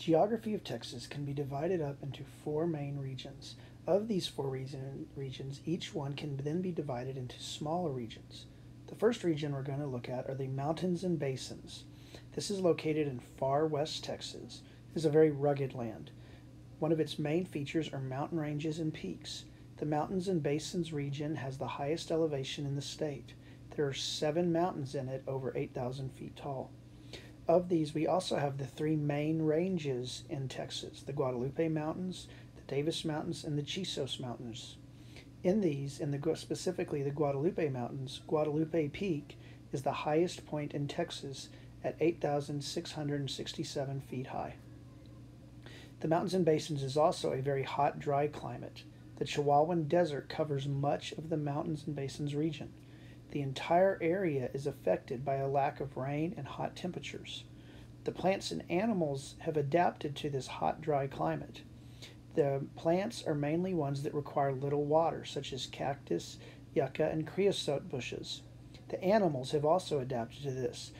geography of Texas can be divided up into four main regions. Of these four region, regions, each one can then be divided into smaller regions. The first region we're going to look at are the mountains and basins. This is located in far west Texas. It is a very rugged land. One of its main features are mountain ranges and peaks. The mountains and basins region has the highest elevation in the state. There are seven mountains in it over 8,000 feet tall. Of these, we also have the three main ranges in Texas the Guadalupe Mountains, the Davis Mountains, and the Chisos Mountains. In these, in the specifically the Guadalupe Mountains, Guadalupe Peak is the highest point in Texas at 8,667 feet high. The mountains and basins is also a very hot, dry climate. The Chihuahuan Desert covers much of the mountains and basins region. The entire area is affected by a lack of rain and hot temperatures. The plants and animals have adapted to this hot, dry climate. The plants are mainly ones that require little water, such as cactus, yucca, and creosote bushes. The animals have also adapted to this.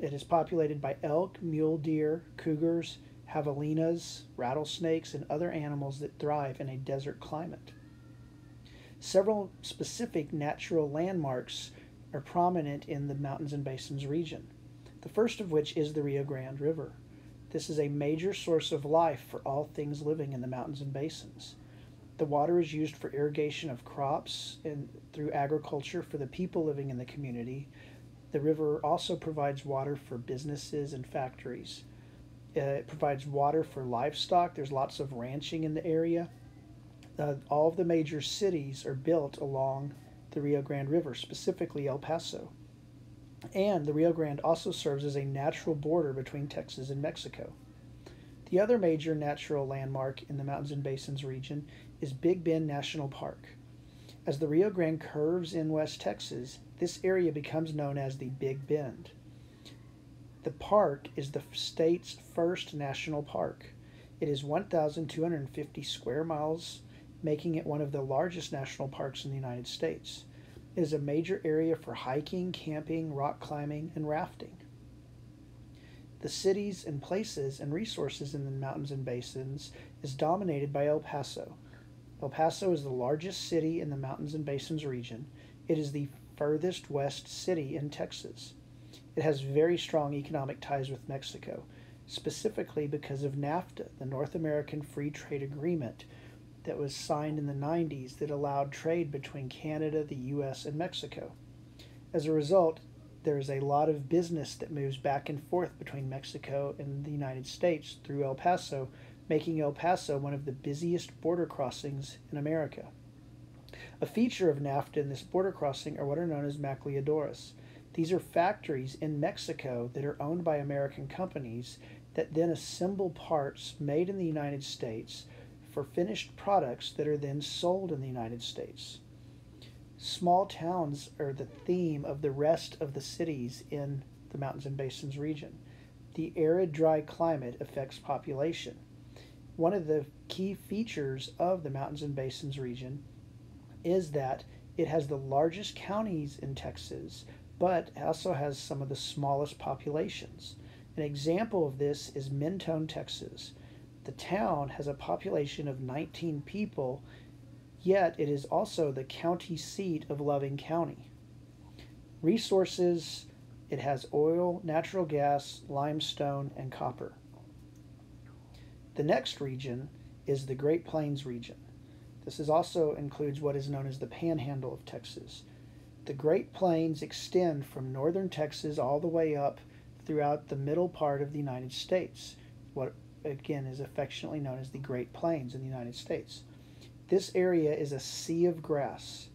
It is populated by elk, mule deer, cougars, javelinas, rattlesnakes, and other animals that thrive in a desert climate. Several specific natural landmarks are prominent in the mountains and basins region. The first of which is the Rio Grande River. This is a major source of life for all things living in the mountains and basins. The water is used for irrigation of crops and through agriculture for the people living in the community. The river also provides water for businesses and factories. Uh, it provides water for livestock. There's lots of ranching in the area uh, all of the major cities are built along the Rio Grande River, specifically El Paso. And the Rio Grande also serves as a natural border between Texas and Mexico. The other major natural landmark in the Mountains and Basins region is Big Bend National Park. As the Rio Grande curves in West Texas, this area becomes known as the Big Bend. The park is the state's first national park. It is 1,250 square miles making it one of the largest national parks in the United States. It is a major area for hiking, camping, rock climbing, and rafting. The cities and places and resources in the mountains and basins is dominated by El Paso. El Paso is the largest city in the mountains and basins region. It is the furthest west city in Texas. It has very strong economic ties with Mexico, specifically because of NAFTA, the North American Free Trade Agreement, that was signed in the 90s that allowed trade between Canada, the US, and Mexico. As a result, there is a lot of business that moves back and forth between Mexico and the United States through El Paso, making El Paso one of the busiest border crossings in America. A feature of NAFTA in this border crossing are what are known as maquiladoras. These are factories in Mexico that are owned by American companies that then assemble parts made in the United States for finished products that are then sold in the United States. Small towns are the theme of the rest of the cities in the Mountains and Basins region. The arid, dry climate affects population. One of the key features of the Mountains and Basins region is that it has the largest counties in Texas, but also has some of the smallest populations. An example of this is Mentone, Texas. The town has a population of 19 people, yet it is also the county seat of Loving County. Resources it has oil, natural gas, limestone, and copper. The next region is the Great Plains region. This is also includes what is known as the Panhandle of Texas. The Great Plains extend from northern Texas all the way up throughout the middle part of the United States, what again is affectionately known as the Great Plains in the United States. This area is a sea of grass.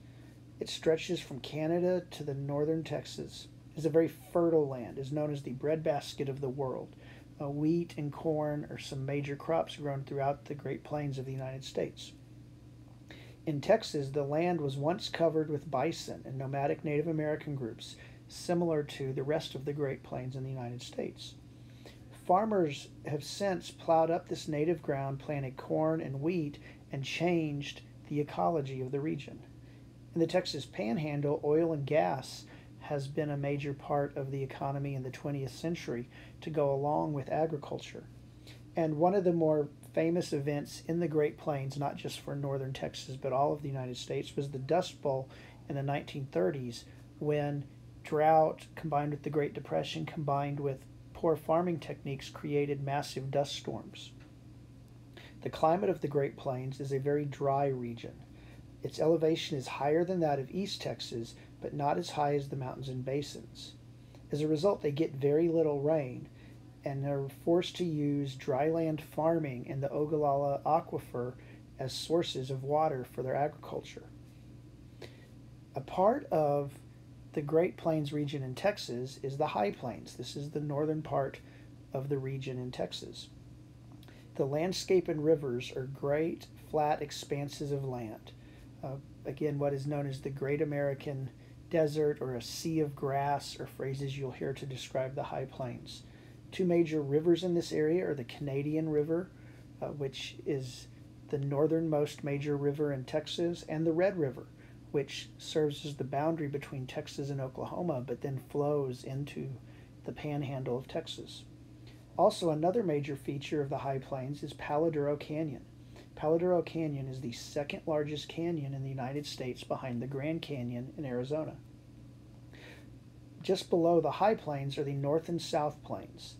It stretches from Canada to the northern Texas. It is a very fertile land, is known as the breadbasket of the world. Uh, wheat and corn are some major crops grown throughout the Great Plains of the United States. In Texas, the land was once covered with bison and nomadic Native American groups, similar to the rest of the Great Plains in the United States. Farmers have since plowed up this native ground, planted corn and wheat, and changed the ecology of the region. In the Texas panhandle, oil and gas has been a major part of the economy in the 20th century to go along with agriculture. And one of the more famous events in the Great Plains, not just for northern Texas, but all of the United States, was the Dust Bowl in the 1930s when drought combined with the Great Depression combined with poor farming techniques created massive dust storms. The climate of the Great Plains is a very dry region. Its elevation is higher than that of East Texas, but not as high as the mountains and basins. As a result, they get very little rain and are forced to use dryland farming in the Ogallala Aquifer as sources of water for their agriculture. A part of the Great Plains region in Texas is the High Plains. This is the northern part of the region in Texas. The landscape and rivers are great, flat expanses of land. Uh, again, what is known as the Great American Desert or a sea of grass are phrases you'll hear to describe the High Plains. Two major rivers in this area are the Canadian River, uh, which is the northernmost major river in Texas, and the Red River, which serves as the boundary between Texas and Oklahoma, but then flows into the panhandle of Texas. Also, another major feature of the High Plains is Palo Duro Canyon. Palo Duro Canyon is the second largest canyon in the United States behind the Grand Canyon in Arizona. Just below the High Plains are the North and South Plains.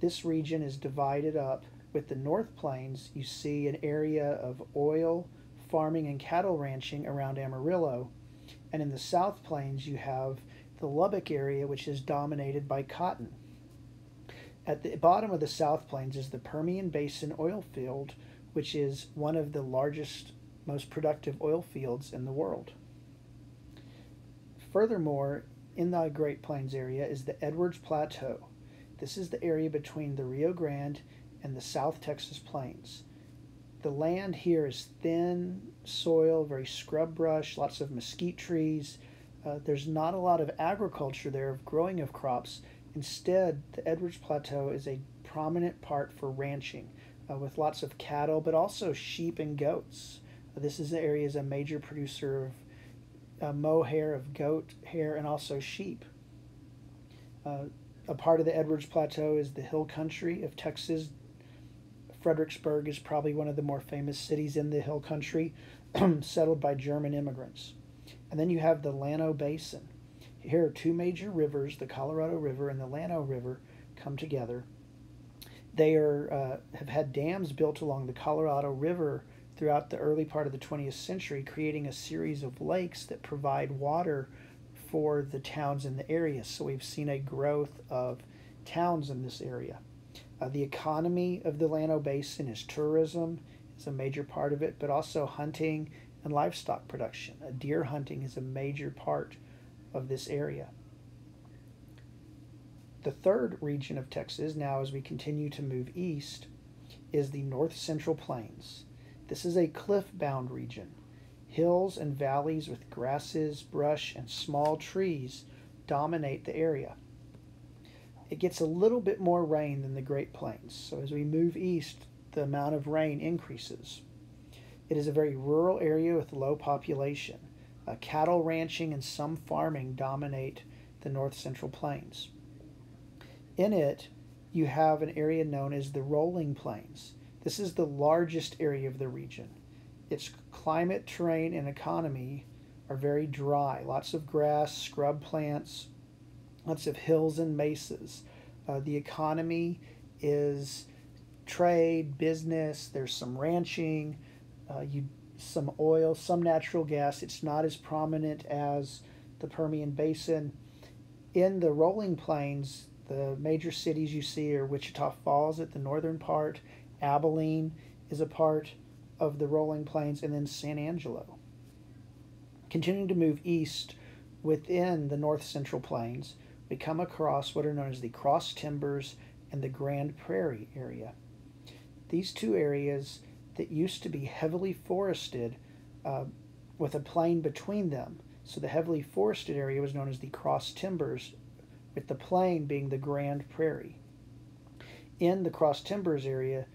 This region is divided up. With the North Plains, you see an area of oil, farming and cattle ranching around Amarillo. And in the South Plains, you have the Lubbock area, which is dominated by cotton. At the bottom of the South Plains is the Permian Basin oil field, which is one of the largest, most productive oil fields in the world. Furthermore, in the Great Plains area is the Edwards Plateau. This is the area between the Rio Grande and the South Texas Plains the land here is thin soil, very scrub brush, lots of mesquite trees. Uh, there's not a lot of agriculture there of growing of crops. Instead, the Edwards Plateau is a prominent part for ranching uh, with lots of cattle, but also sheep and goats. Uh, this is the area is a major producer of uh, mohair, of goat hair, and also sheep. Uh, a part of the Edwards Plateau is the hill country of Texas, Fredericksburg is probably one of the more famous cities in the hill country, settled by German immigrants. And then you have the Llano Basin. Here are two major rivers, the Colorado River and the Llano River, come together. They are, uh, have had dams built along the Colorado River throughout the early part of the 20th century, creating a series of lakes that provide water for the towns in the area. So we've seen a growth of towns in this area. Uh, the economy of the Llano Basin is tourism, is a major part of it, but also hunting and livestock production. Uh, deer hunting is a major part of this area. The third region of Texas, now as we continue to move east, is the North Central Plains. This is a cliff bound region. Hills and valleys with grasses, brush, and small trees dominate the area it gets a little bit more rain than the Great Plains. So as we move east, the amount of rain increases. It is a very rural area with low population. Uh, cattle ranching and some farming dominate the north central plains. In it, you have an area known as the Rolling Plains. This is the largest area of the region. Its climate, terrain, and economy are very dry. Lots of grass, scrub plants, lots of hills and mesas. Uh, the economy is trade, business. There's some ranching, uh, you some oil, some natural gas. It's not as prominent as the Permian Basin. In the rolling plains, the major cities you see are Wichita Falls at the northern part, Abilene is a part of the rolling plains, and then San Angelo. Continuing to move east within the north central plains, we come across what are known as the cross timbers and the Grand Prairie area. These two areas that used to be heavily forested uh, with a plain between them. So the heavily forested area was known as the cross timbers, with the plain being the Grand Prairie. In the cross timbers area,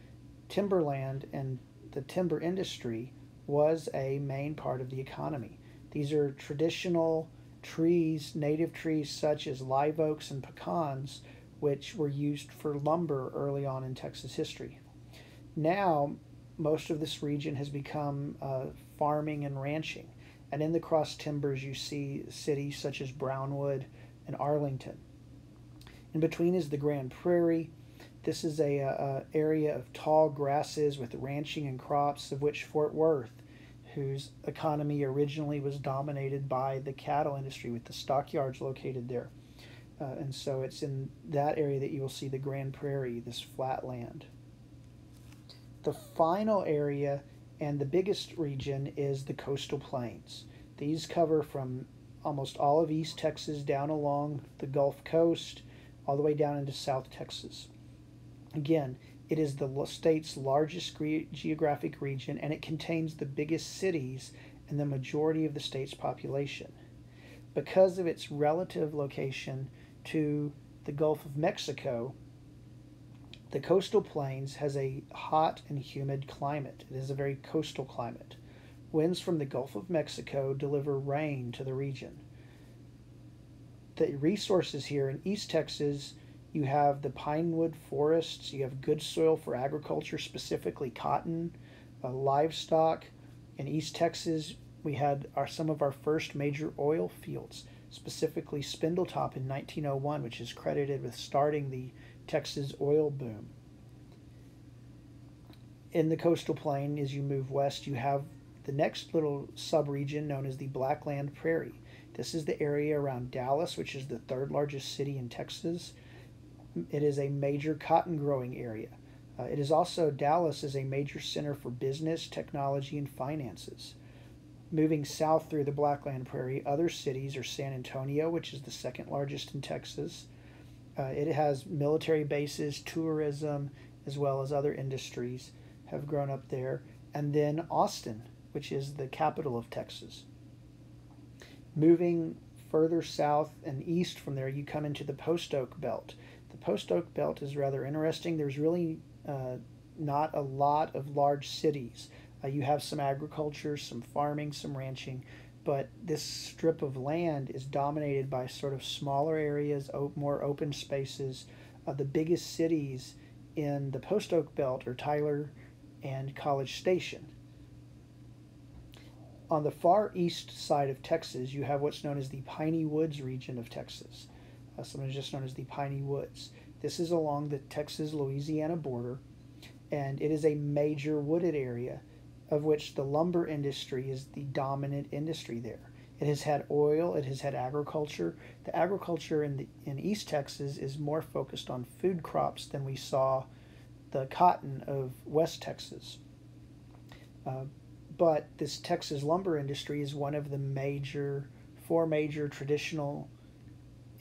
timberland and the timber industry was a main part of the economy. These are traditional trees, native trees such as live oaks and pecans, which were used for lumber early on in Texas history. Now, most of this region has become uh, farming and ranching. And in the cross timbers, you see cities such as Brownwood and Arlington. In between is the Grand Prairie. This is a, a, area of tall grasses with ranching and crops, of which Fort Worth, whose economy originally was dominated by the cattle industry, with the stockyards located there. Uh, and so it's in that area that you will see the Grand Prairie, this flat land. The final area and the biggest region is the coastal plains. These cover from almost all of East Texas down along the Gulf Coast, all the way down into South Texas. Again, it is the state's largest geographic region and it contains the biggest cities and the majority of the state's population. Because of its relative location to the Gulf of Mexico, the coastal plains has a hot and humid climate. It is a very coastal climate. Winds from the Gulf of Mexico deliver rain to the region. The resources here in East Texas, you have the pinewood forests, you have good soil for agriculture, specifically cotton, uh, livestock. In East Texas, we had our, some of our first major oil fields, specifically Spindletop in 1901, which is credited with starting the Texas oil boom. In the coastal plain, as you move west, you have the next little subregion known as the Blackland Prairie. This is the area around Dallas, which is the third largest city in Texas. It is a major cotton growing area. Uh, it is also, Dallas is a major center for business, technology, and finances. Moving south through the Blackland Prairie, other cities are San Antonio, which is the second largest in Texas, uh, it has military bases, tourism, as well as other industries have grown up there. And then Austin, which is the capital of Texas. Moving further south and east from there, you come into the Post Oak Belt. The Post Oak Belt is rather interesting. There's really uh, not a lot of large cities. Uh, you have some agriculture, some farming, some ranching, but this strip of land is dominated by sort of smaller areas, more open spaces. Uh, the biggest cities in the Post Oak Belt are Tyler and College Station. On the far east side of Texas, you have what's known as the Piney Woods region of Texas, uh, sometimes just known as the Piney Woods. This is along the Texas Louisiana border, and it is a major wooded area of which the lumber industry is the dominant industry there. It has had oil, it has had agriculture. The agriculture in, the, in East Texas is more focused on food crops than we saw the cotton of West Texas. Uh, but this Texas lumber industry is one of the major, four major traditional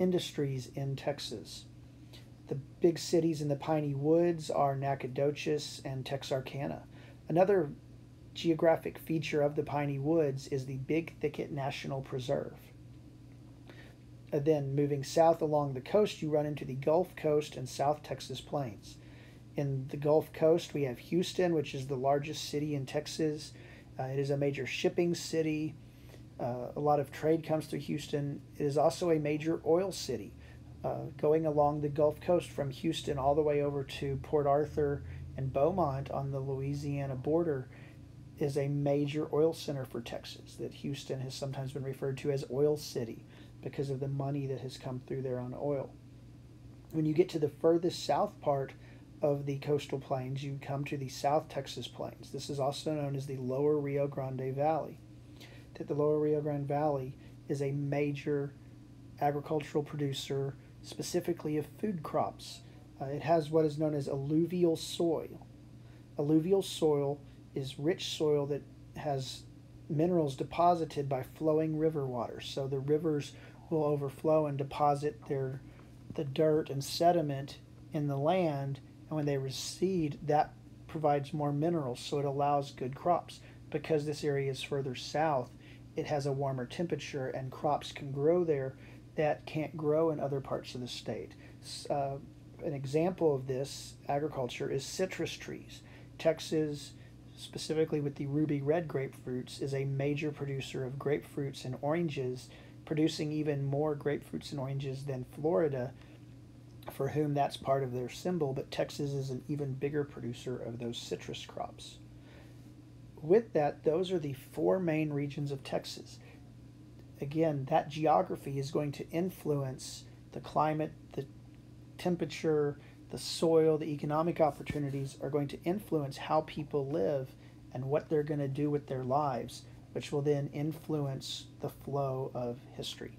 industries in Texas. The big cities in the piney woods are Nacogdoches and Texarkana. Another geographic feature of the Piney Woods is the Big Thicket National Preserve. And uh, then moving south along the coast, you run into the Gulf Coast and South Texas Plains. In the Gulf Coast, we have Houston, which is the largest city in Texas. Uh, it is a major shipping city. Uh, a lot of trade comes through Houston. It is also a major oil city. Uh, going along the Gulf Coast from Houston all the way over to Port Arthur and Beaumont on the Louisiana border, is a major oil center for Texas, that Houston has sometimes been referred to as Oil City because of the money that has come through there on oil. When you get to the furthest south part of the coastal plains, you come to the South Texas Plains. This is also known as the Lower Rio Grande Valley. That the Lower Rio Grande Valley is a major agricultural producer, specifically of food crops. Uh, it has what is known as alluvial soil. Alluvial soil is rich soil that has minerals deposited by flowing river water. So the rivers will overflow and deposit their the dirt and sediment in the land, and when they recede, that provides more minerals, so it allows good crops. Because this area is further south, it has a warmer temperature, and crops can grow there that can't grow in other parts of the state. Uh, an example of this agriculture is citrus trees. Texas, specifically with the ruby red grapefruits, is a major producer of grapefruits and oranges, producing even more grapefruits and oranges than Florida. for whom that's part of their symbol, but Texas is an even bigger producer of those citrus crops. With that, those are the four main regions of Texas. Again, that geography is going to influence the climate, the temperature, the soil, the economic opportunities are going to influence how people live and what they're going to do with their lives, which will then influence the flow of history.